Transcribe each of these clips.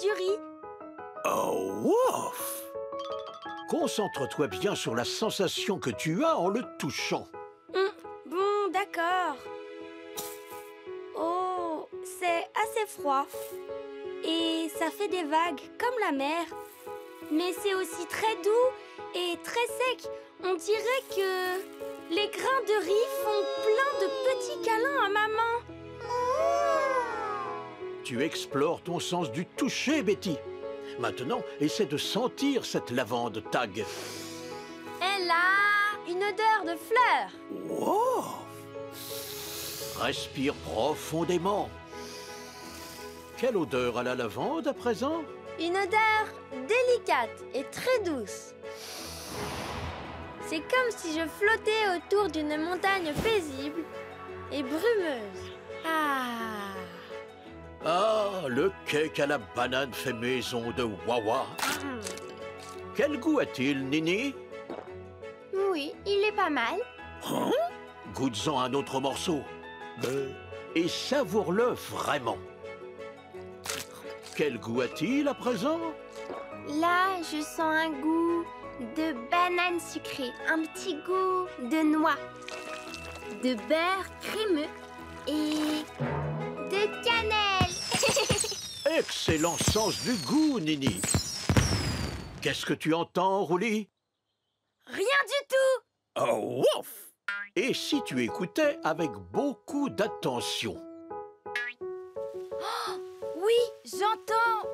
du riz. Oh, wouf Concentre-toi bien sur la sensation que tu as en le touchant. Hum, bon, d'accord. Oh, c'est assez froid. Et ça fait des vagues, comme la mer. Mais c'est aussi très doux et très sec. On dirait que les grains de riz font plein de petits câlins à maman. Tu explores ton sens du toucher, Betty. Maintenant, essaie de sentir cette lavande tag. Elle a une odeur de fleurs. Wow Respire profondément. Quelle odeur a la lavande à présent? Une odeur délicate et très douce. C'est comme si je flottais autour d'une montagne paisible et brumeuse. Ah Ah, le cake à la banane fait maison de Wawa. Quel goût a-t-il, Nini? Oui, il est pas mal. Hein? Goûte-en un autre morceau. Euh, Et savoure-le vraiment. Quel goût a-t-il à présent? Là, je sens un goût de banane sucrée, un petit goût de noix, de beurre crémeux et de cannelle. Excellent sens du goût, Nini. Qu'est-ce que tu entends, Rouli Rien du tout. Oh, wouf! Et si tu écoutais avec beaucoup d'attention? Oui, j'entends.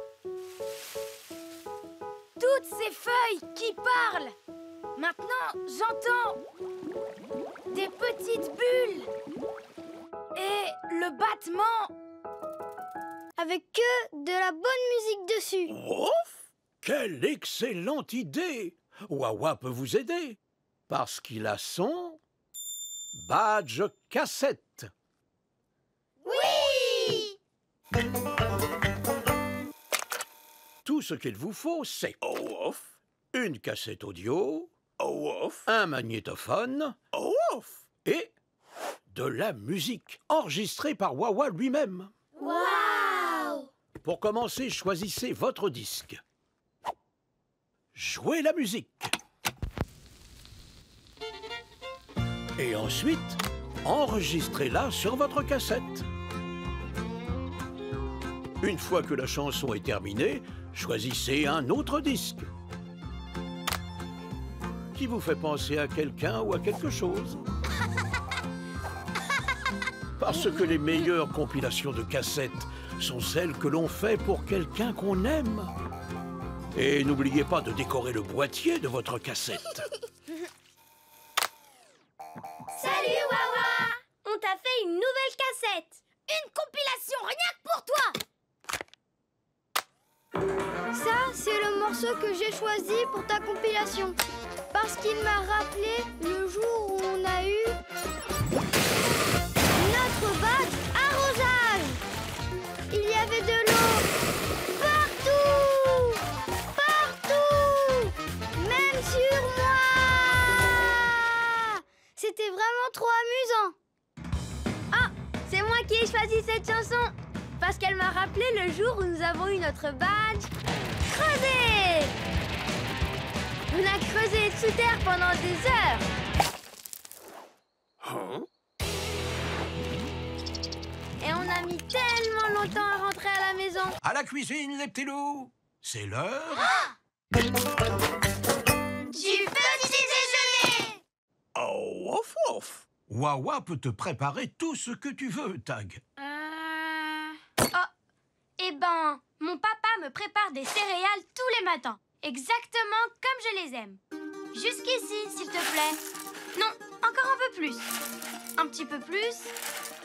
Toutes ces feuilles qui parlent. Maintenant, j'entends. Des petites bulles. Et le battement avec que de la bonne musique dessus. Wouf Quelle excellente idée! Wawa peut vous aider parce qu'il a son badge cassette. Oui! Tout ce qu'il vous faut, c'est une cassette audio, un magnétophone et de la musique enregistrée par Wawa lui-même. Waouh Pour commencer, choisissez votre disque. Jouez la musique. Et ensuite, enregistrez-la sur votre cassette. Une fois que la chanson est terminée, choisissez un autre disque qui vous fait penser à quelqu'un ou à quelque chose. Parce que les meilleures compilations de cassettes sont celles que l'on fait pour quelqu'un qu'on aime. Et n'oubliez pas de décorer le boîtier de votre cassette. Salut Wawa On t'a fait une nouvelle cassette Une compilation rien que pour toi Ça, c'est le morceau que j'ai choisi pour ta compilation. Parce qu'il m'a rappelé le Parce qu'elle m'a rappelé le jour où nous avons eu notre badge creusé. On a creusé sous terre pendant des heures. Et on a mis tellement longtemps à rentrer à la maison. À la cuisine, les petits loups. C'est l'heure. Du petit déjeuner. Oh, ouf, ouf. Wawa peut te préparer tout ce que tu veux, Tag. Euh... Ben, mon papa me prépare des céréales tous les matins. Exactement comme je les aime. Jusqu'ici, s'il te plaît. Non, encore un peu plus. Un petit peu plus.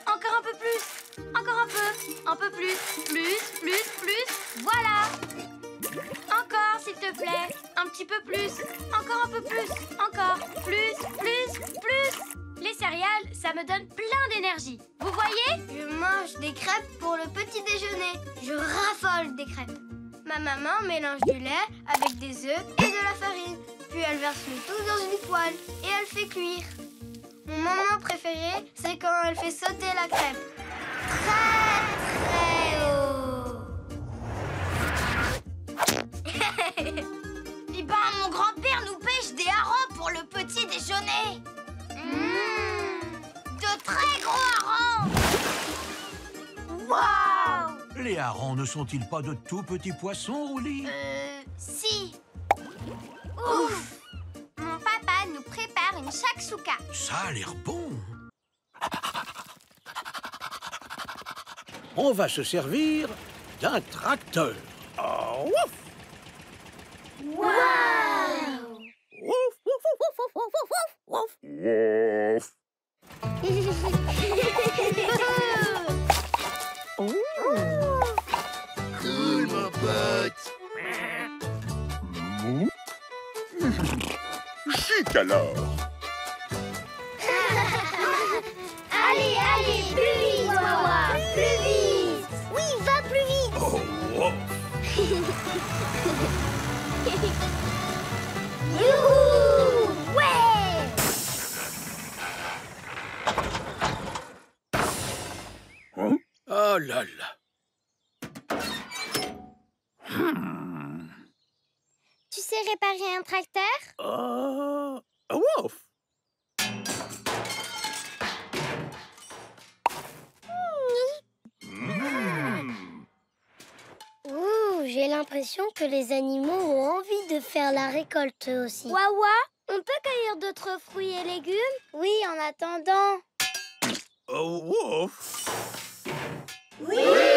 Encore un peu plus. Encore un peu. Un peu plus. Plus, plus, plus. Voilà. Encore, s'il te plaît. Un petit peu plus. Encore un peu plus. Encore. Plus, plus, plus. Les céréales, ça me donne plein d'énergie des crêpes pour le petit déjeuner. Je raffole des crêpes. Ma maman mélange du lait avec des œufs et de la farine. Puis elle verse le tout dans une poêle et elle fait cuire. Mon moment préféré, c'est quand elle fait sauter la crêpe. Très, très haut. Eh ben, mon grand-père nous pêche des harengs pour le petit déjeuner. Mmh. De très gros harengs. Waouh Les harengs ne sont-ils pas de tout petits poissons, Rouli Euh, si. Ouf Mon papa nous prépare une shakshuka. Ça a l'air bon. On va se servir d'un tracteur. Oh, ouf Waouh Ouf, ouf, ouf, ouf, ouf, ouf, ouf, ouf. Cool, Chic alors Allez, allez, plus vite, Wawa Plus vite. Oui, va plus vite. Oh, ouf. Youhou. Ouais. Oh là là. Tu sais réparer un tracteur? L'impression que les animaux ont envie de faire la récolte aussi. Wawa, on peut cueillir d'autres fruits et légumes? Oui, en attendant. Oh. Bien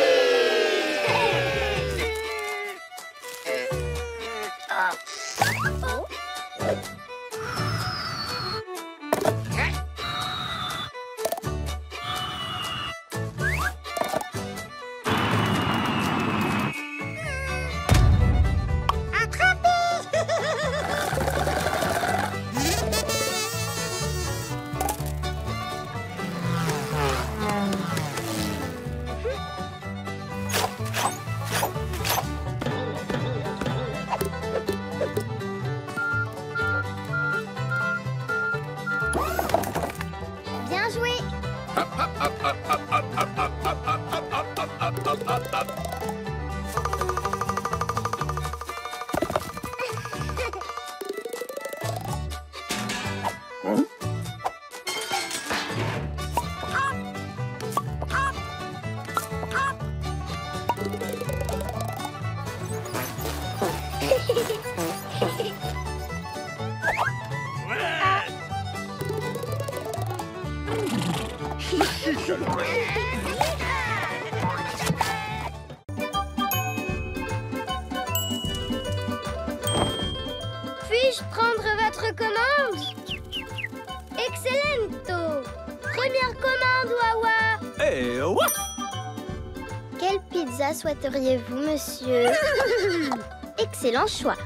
Quelle pizza souhaiteriez-vous, monsieur Excellent choix.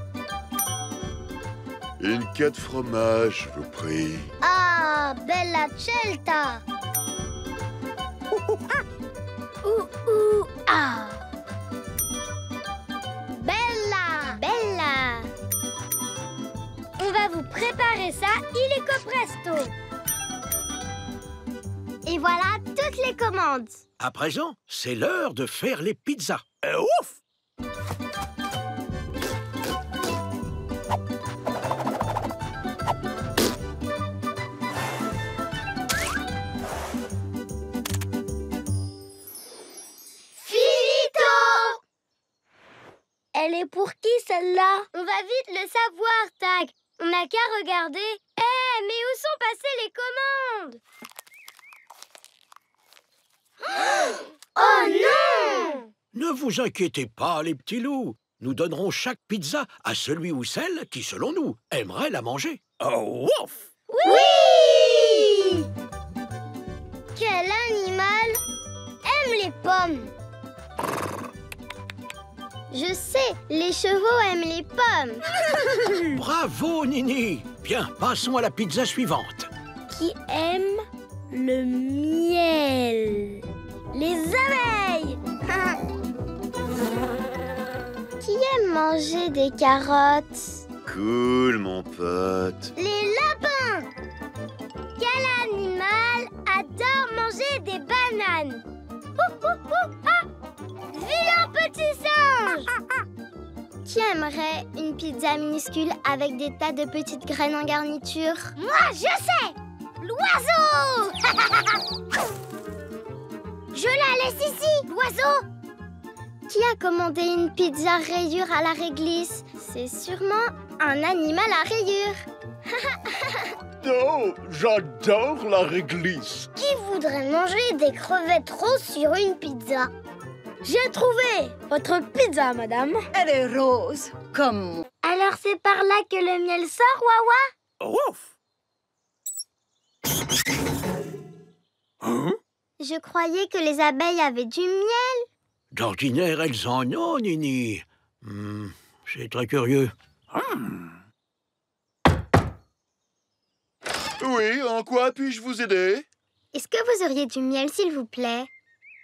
Une quête fromage, je vous prie. Ah, bella scelta Ouh, ouh, ah. Bella Bella. On va vous préparer ça illico presto Et voilà toutes les commandes À présent, c'est l'heure de faire les pizzas. Eh, ouf. Finito Elle est pour qui celle-là? On va vite le savoir, Tag. On n'a qu'à regarder. Eh, mais où sont passées les commandes? Oh non Ne vous inquiétez pas, les petits loups. Nous donnerons chaque pizza à celui ou celle qui, selon nous, aimerait la manger. Oh, ouf. Oui Quel animal aime les pommes? Je sais, les chevaux aiment les pommes. Bravo, Nini. Bien, passons à la pizza suivante. Qui aime le miel Les abeilles. Qui aime manger des carottes? Cool, mon pote. Les lapins. Quel animal adore manger des bananes? Ouh, ah. Vilain petit singe. Qui aimerait une pizza minuscule avec des tas de petites graines en garniture? Moi, je sais. L'oiseau Je la laisse ici, l'oiseau Qui a commandé une pizza rayure à la réglisse? C'est sûrement un animal à rayures. Oh, j'adore la réglisse. Qui voudrait manger des crevettes roses sur une pizza? J'ai trouvé votre pizza, madame. Elle est rose, comme. Alors c'est par là que le miel sort, Wawa? Ouf Hein? Je croyais que les abeilles avaient du miel. D'ordinaire, elles en ont, Nini. Hmm, C'est très curieux. Oui, en quoi puis-je vous aider? Est-ce que vous auriez du miel, s'il vous plaît?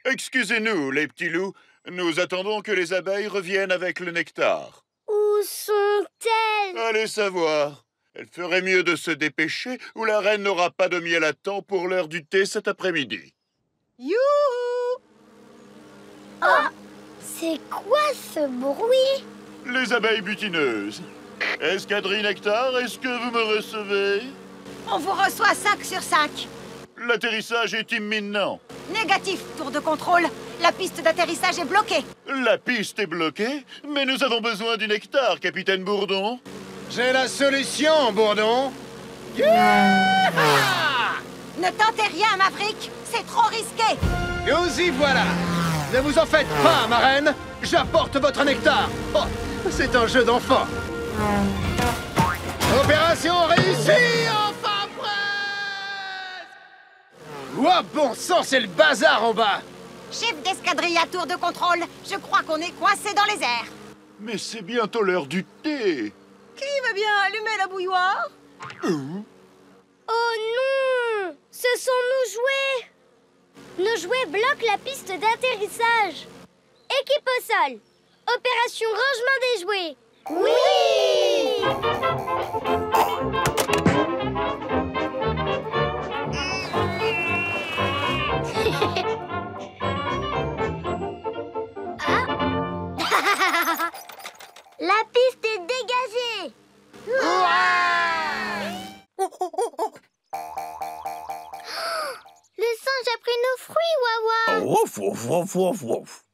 Excusez-nous, les petits loups. Nous attendons que les abeilles reviennent avec le nectar. Où sont-elles? Allez savoir. Elle ferait mieux de se dépêcher ou la reine n'aura pas de miel à temps pour l'heure du thé cet après-midi. Youhou C'est quoi ce bruit Les abeilles butineuses. Escadrille Nectar, est-ce que vous me recevez On vous reçoit 5 sur 5. L'atterrissage est imminent. Négatif, tour de contrôle. La piste d'atterrissage est bloquée. La piste est bloquée, mais nous avons besoin du nectar, capitaine Bourdon. J'ai la solution, Bourdon Ne tentez rien, Maverick. C'est trop risqué. Nous y voilà Ne vous en faites pas, ma reine J'apporte votre nectar Oh, c'est un jeu d'enfant Opération réussie Enfin presque Oh, bon sang, c'est le bazar en bas Chef d'escadrille à tour de contrôle. Je crois qu'on est coincé dans les airs. Mais c'est bientôt l'heure du thé. Qui veut bien allumer la bouilloire? Oh non Ce sont nos jouets Nos jouets bloquent la piste d'atterrissage. Équipe au sol. Opération rangement des jouets. Oui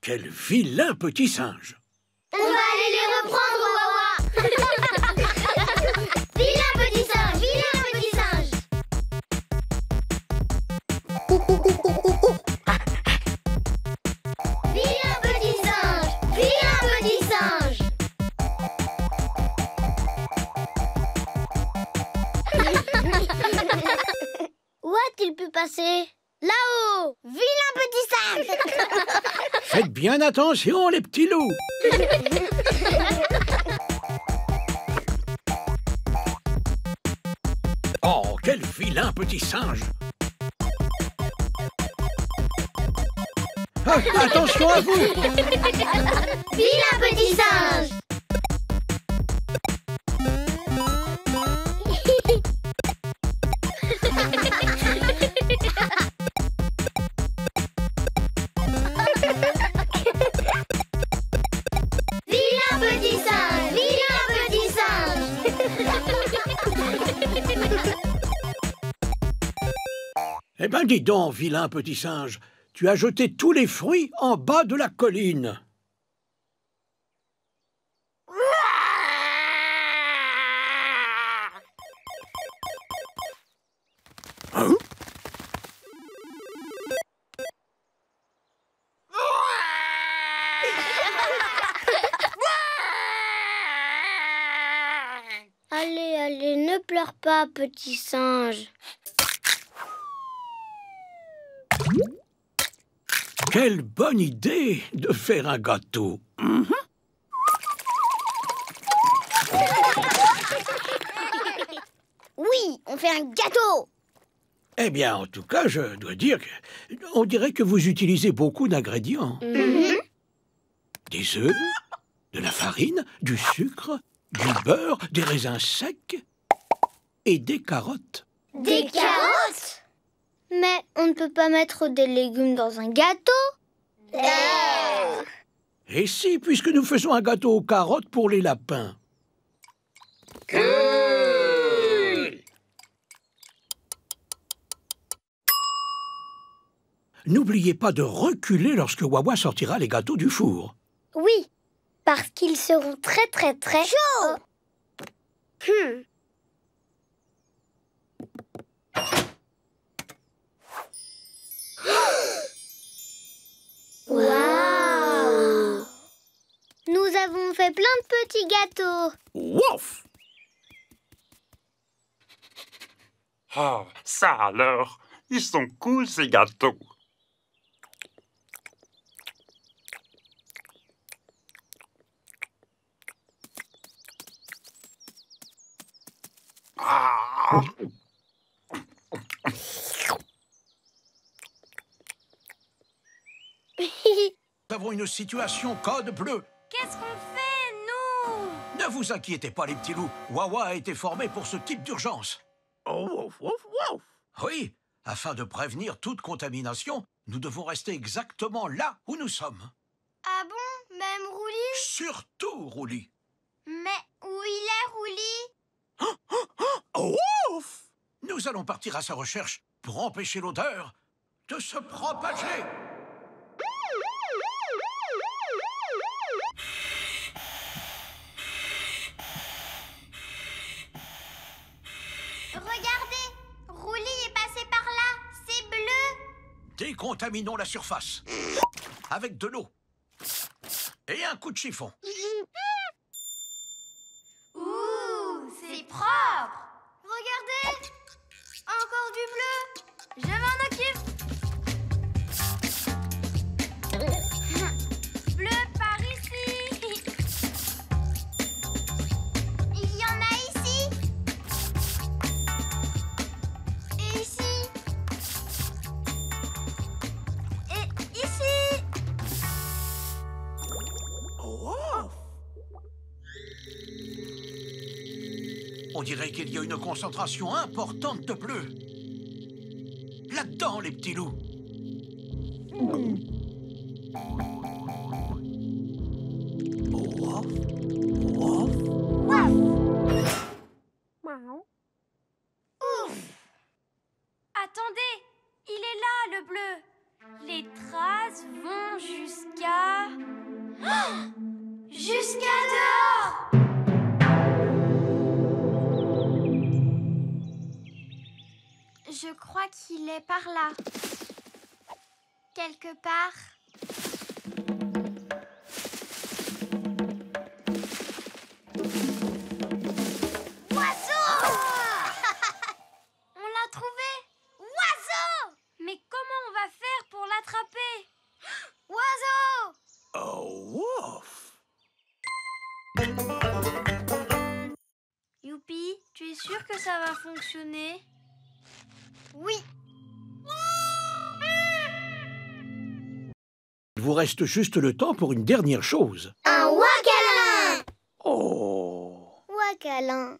Quel vilain petit singe. On va aller les reprendre, Wawa. Vilain petit singe Vilain petit singe. Vilain petit singe Vilain petit singe. Où a-t-il pu passer Là-haut Vilain petit singe Faites bien attention, les petits loups. Oh, quel vilain petit singe. Ah, attention à vous Vilain petit singe dis donc, vilain petit singe, tu as jeté tous les fruits en bas de la colline. Allez, allez, ne pleure pas, petit singe. Quelle bonne idée de faire un gâteau. Oui, on fait un gâteau Eh bien, en tout cas, je dois dire que on dirait que vous utilisez beaucoup d'ingrédients. Des œufs, de la farine, du sucre, du beurre, des raisins secs et des carottes. Des carottes? Mais on ne peut pas mettre des légumes dans un gâteau Et si, puisque nous faisons un gâteau aux carottes pour les lapins N'oubliez pas de reculer lorsque Wawa sortira les gâteaux du four. Oui, parce qu'ils seront très très très chauds. Hmm. Nous avons fait plein de petits gâteaux. Wouf. Ah, ça alors Ils sont cool ces gâteaux. Ah avons une situation code bleu. Qu'est-ce qu'on fait, nous? Ne vous inquiétez pas, les petits loups. Wawa a été formé pour ce type d'urgence. Oui, afin de prévenir toute contamination, nous devons rester exactement là où nous sommes. Ah bon? Même Rouli Surtout, Rouli. Mais où il est, Rouli Ouf Nous allons partir à sa recherche pour empêcher l'odeur de se propager. Regardez Rouli est passé par là C'est bleu Décontaminons la surface. Avec de l'eau. Et un coup de chiffon. Dirait qu'il y a une concentration importante de bleu. Là-dedans, les petits loups. Qu'il est par là. Quelque part. Oiseau On l'a trouvé Oiseau Mais comment on va faire pour l'attraper Oiseau Oh, wouf Youpi, tu es sûr que ça va fonctionner? Oui Il vous reste juste le temps pour une dernière chose. Un wakalan Oh Wakalan.